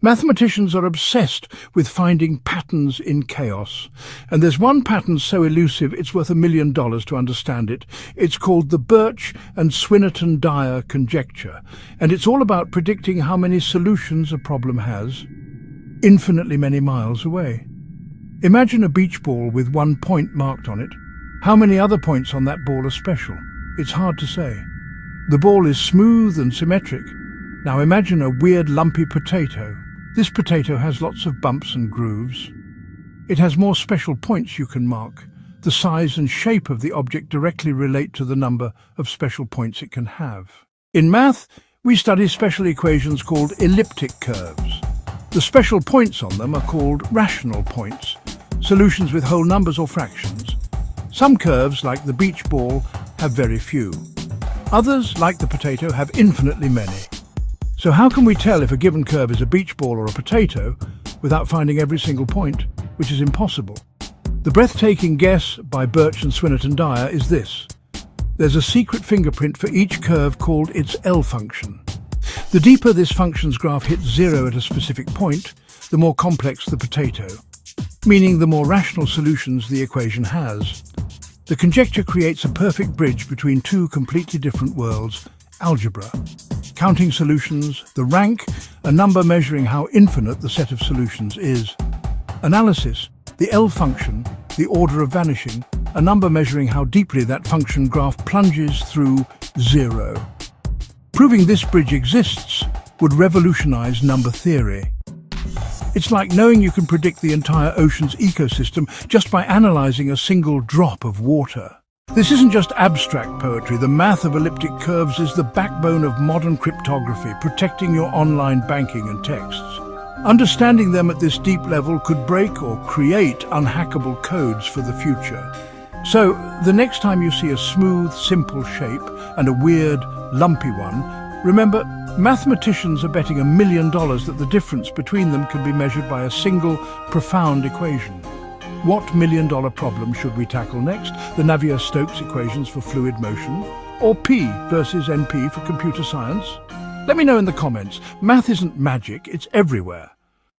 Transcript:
Mathematicians are obsessed with finding patterns in chaos, and there's one pattern so elusive it's worth a million dollars to understand it. It's called the Birch and Swinnerton-Dyer conjecture, and it's all about predicting how many solutions a problem has, infinitely many miles away. Imagine a beach ball with one point marked on it. How many other points on that ball are special? It's hard to say. The ball is smooth and symmetric. Now imagine a weird lumpy potato this potato has lots of bumps and grooves. It has more special points you can mark. The size and shape of the object directly relate to the number of special points it can have. In math, we study special equations called elliptic curves. The special points on them are called rational points, solutions with whole numbers or fractions. Some curves, like the beach ball, have very few. Others, like the potato, have infinitely many. So how can we tell if a given curve is a beach ball or a potato without finding every single point, which is impossible? The breathtaking guess by Birch and Swinnerton-Dyer is this. There's a secret fingerprint for each curve called its L function. The deeper this function's graph hits zero at a specific point, the more complex the potato, meaning the more rational solutions the equation has. The conjecture creates a perfect bridge between two completely different worlds, algebra counting solutions, the rank, a number measuring how infinite the set of solutions is. Analysis, the L function, the order of vanishing, a number measuring how deeply that function graph plunges through zero. Proving this bridge exists would revolutionize number theory. It's like knowing you can predict the entire ocean's ecosystem just by analyzing a single drop of water. This isn't just abstract poetry. The math of elliptic curves is the backbone of modern cryptography, protecting your online banking and texts. Understanding them at this deep level could break or create unhackable codes for the future. So, the next time you see a smooth, simple shape and a weird, lumpy one, remember, mathematicians are betting a million dollars that the difference between them can be measured by a single, profound equation. What million-dollar problem should we tackle next? The Navier-Stokes equations for fluid motion? Or P versus NP for computer science? Let me know in the comments. Math isn't magic, it's everywhere.